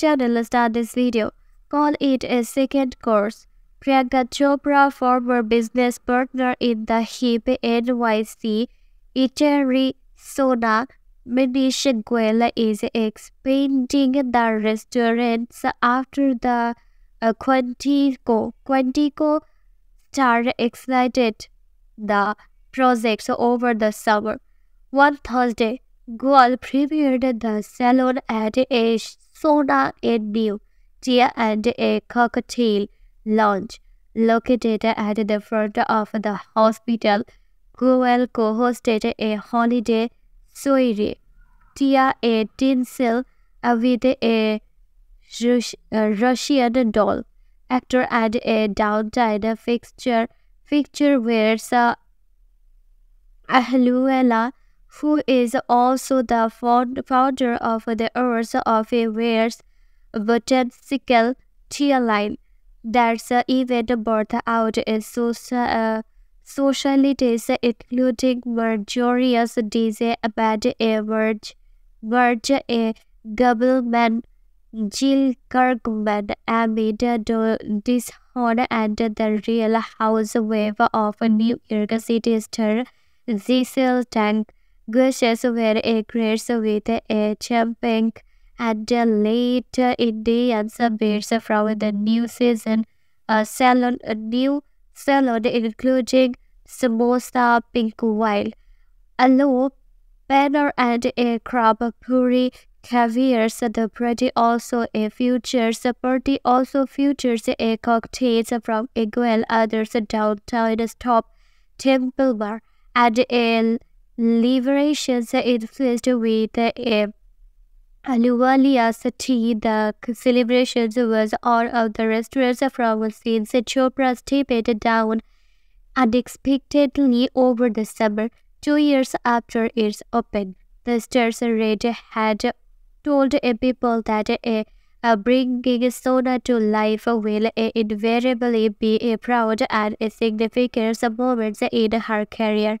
channel start this video. Call it a second course. Priyanka Chopra, former business partner in the HIP NYC eatery Sona Maneesh Goyal is expanding the restaurants after the uh, Quantico, Quantico started excited the projects over the summer. One Thursday, Goyal premiered the salon at a Sona in New and a cocktail lounge located at the front of the hospital. Goyal co-hosted a holiday soiree, Tia a tinsel with a Russian doll. Actor and a downtown fixture fixture wears uh, Ahluwalia, who is also the founder of the Earth of Waris botanical tea line. That's uh, even birth out a social, uh, socialities including Marjorius Dice Abad a Verge, Verge a Gableman, Jill Kargman, Amid Dishon and the Real Housewife of New York City star Cecil Tank. Gushes were a grace with a champagne and the late Indian from the new season a salon a new salon including samosa pink wine, aloo, banner and a crab puri caviar. The party also a features the party also features a cocktails from Igual others downtown stop temple bar and a liberations influenced with a Ahluwalia's tea, the eh, celebrations was all of the restaurants from since Chopra stepped down unexpectedly over the summer, two years after its open. The Stars Red had told a people that a, a bringing Sona to life will eh, invariably be a proud and a significant moment in her career.